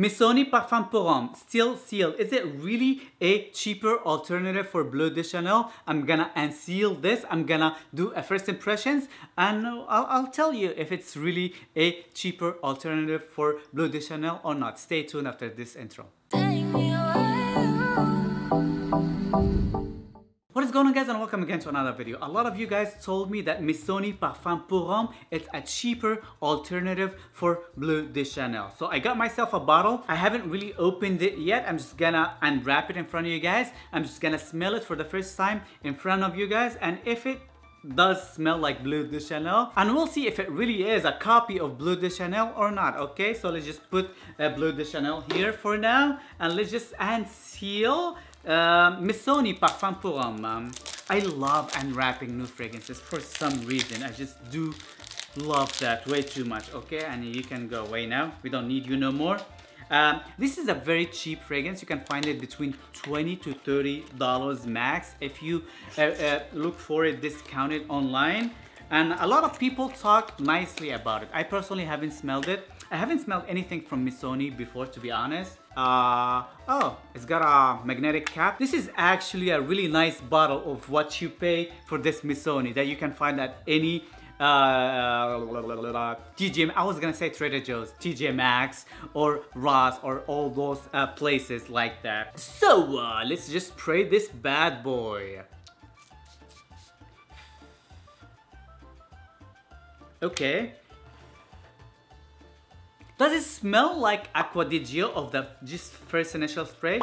Missoni Parfum pour Homme Still Seal. Is it really a cheaper alternative for Bleu de Chanel? I'm gonna unseal this. I'm gonna do a first impressions and I'll, I'll tell you if it's really a cheaper alternative for Bleu de Chanel or not. Stay tuned after this intro. Going on guys and welcome again to another video. A lot of you guys told me that Missoni Parfum pour Homme is a cheaper alternative for Bleu de Chanel. So I got myself a bottle. I haven't really opened it yet. I'm just gonna unwrap it in front of you guys. I'm just gonna smell it for the first time in front of you guys and if it does smell like Bleu de Chanel and we'll see if it really is a copy of Bleu de Chanel or not okay so let's just put uh, Bleu de Chanel here for now and let's just unseal um, Missoni Parfum pour Homme. Um, I love unwrapping new fragrances for some reason. I just do love that way too much. Okay, and you can go away now. We don't need you no more. Um, this is a very cheap fragrance. You can find it between 20 to 30 dollars max if you uh, uh, look for it discounted online. And a lot of people talk nicely about it. I personally haven't smelled it. I haven't smelled anything from Missoni before, to be honest. Uh, oh, it's got a magnetic cap. This is actually a really nice bottle of what you pay for this Missoni that you can find at any uh, TJ, I was gonna say Trader Joe's, TJ Maxx, or Ross, or all those uh, places like that. So, uh, let's just spray this bad boy. Okay, does it smell like Gio of the just first initial spray?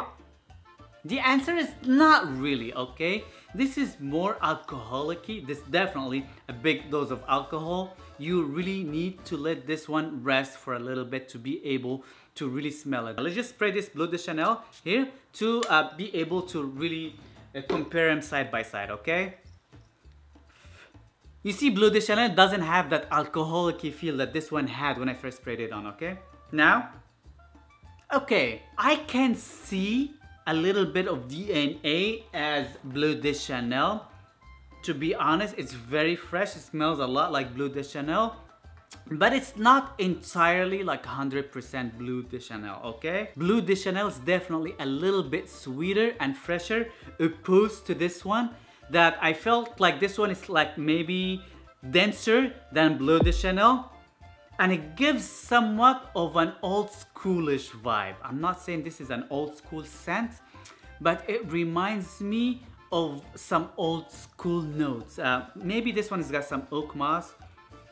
The answer is not really, okay? This is more alcoholic -y. This definitely a big dose of alcohol. You really need to let this one rest for a little bit to be able to really smell it. Let's just spray this Bleu de Chanel here to uh, be able to really uh, compare them side by side, okay? You see, Bleu de Chanel doesn't have that alcoholic feel that this one had when I first sprayed it on, okay? Now, okay, I can see a little bit of DNA as Bleu de Chanel. To be honest, it's very fresh. It smells a lot like Bleu de Chanel. But it's not entirely like 100% Bleu de Chanel, okay? Bleu de Chanel is definitely a little bit sweeter and fresher opposed to this one that I felt like this one is like maybe denser than Bleu de Chanel and it gives somewhat of an old schoolish vibe. I'm not saying this is an old school scent, but it reminds me of some old school notes. Uh, maybe this one has got some oak moss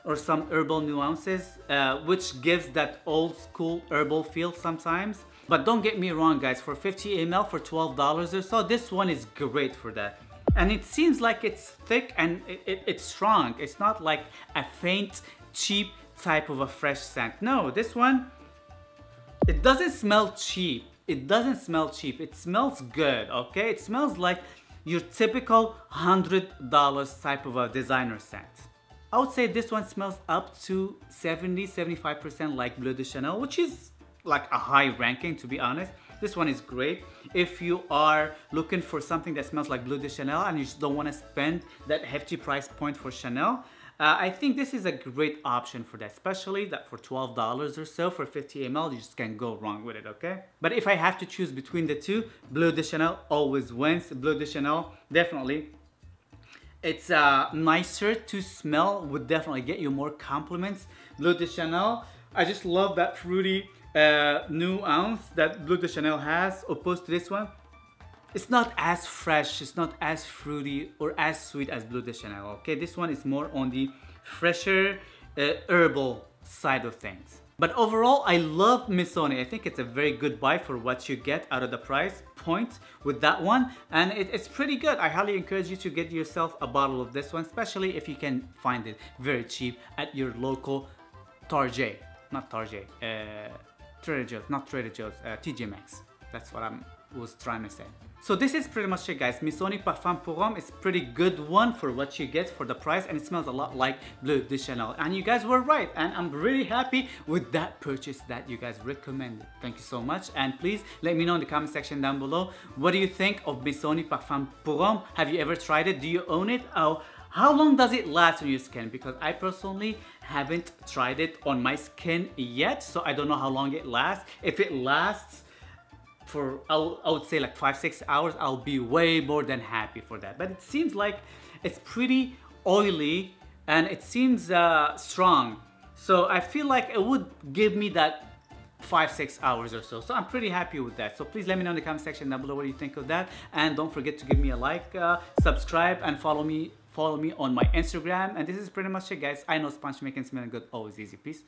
or some herbal nuances, uh, which gives that old school herbal feel sometimes. But don't get me wrong guys, for 50 ml for $12 or so, this one is great for that and it seems like it's thick and it, it, it's strong. It's not like a faint, cheap type of a fresh scent. No, this one, it doesn't smell cheap. It doesn't smell cheap. It smells good, okay? It smells like your typical $100 type of a designer scent. I would say this one smells up to 70-75% like Bleu de Chanel, which is like a high ranking to be honest. This one is great. If you are looking for something that smells like Bleu de Chanel and you just don't want to spend that hefty price point for Chanel, uh, I think this is a great option for that, especially that for $12 or so for 50 ml, you just can't go wrong with it, okay? But if I have to choose between the two, Bleu de Chanel always wins. Bleu de Chanel, definitely. It's uh, nicer to smell, would definitely get you more compliments. Bleu de Chanel, I just love that fruity uh, nuance that Bleu de Chanel has opposed to this one. It's not as fresh, it's not as fruity or as sweet as Bleu de Chanel, okay? This one is more on the fresher, uh, herbal side of things. But overall, I love Missoni. I think it's a very good buy for what you get out of the price point with that one. And it, it's pretty good. I highly encourage you to get yourself a bottle of this one, especially if you can find it very cheap at your local Target. Not Target, uh, Trader Joe's, not Trader Joe's, uh, TJ Maxx. That's what I was trying to say. So this is pretty much it guys. Missoni Parfum pour Homme is pretty good one for what you get for the price and it smells a lot like Bleu de Chanel. And you guys were right and I'm really happy with that purchase that you guys recommended. Thank you so much and please let me know in the comment section down below what do you think of Missoni Parfum pour Homme? Have you ever tried it? Do you own it? Oh, How long does it last on your skin? Because I personally haven't tried it on my skin yet, so I don't know how long it lasts. If it lasts for, I'll, I would say like five, six hours, I'll be way more than happy for that. But it seems like it's pretty oily and it seems uh, strong. So I feel like it would give me that five six hours or so so i'm pretty happy with that so please let me know in the comment section down below what you think of that and don't forget to give me a like uh, subscribe and follow me follow me on my instagram. And this is pretty much it guys. I know sponge making smell good always easy peace